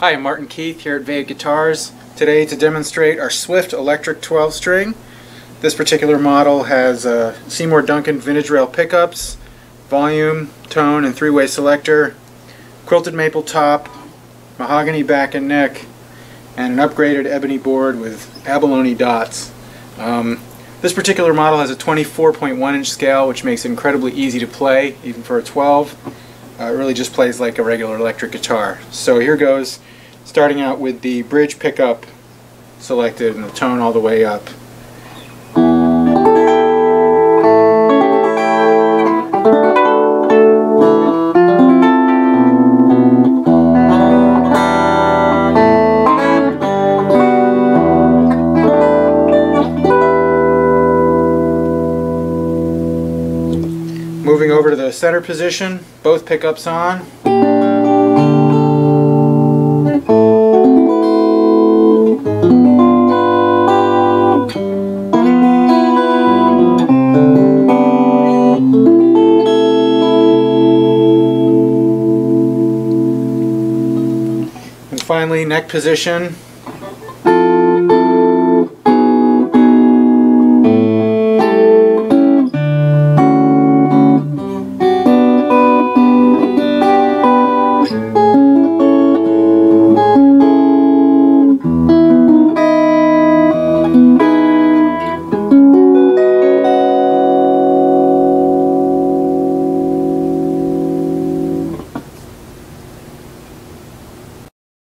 Hi, I'm Martin Keith here at Veillette Guitars. Today to demonstrate our Swift electric 12 string. This particular model has uh, Seymour Duncan vintage rail pickups, volume, tone, and three-way selector, quilted maple top, mahogany back and neck, and an upgraded ebony board with abalone dots. Um, this particular model has a 24.1 inch scale which makes it incredibly easy to play even for a 12. Uh, it really just plays like a regular electric guitar. So here goes, starting out with the bridge pickup selected and the tone all the way up. Moving over to the center position, both pickups on. And finally, neck position.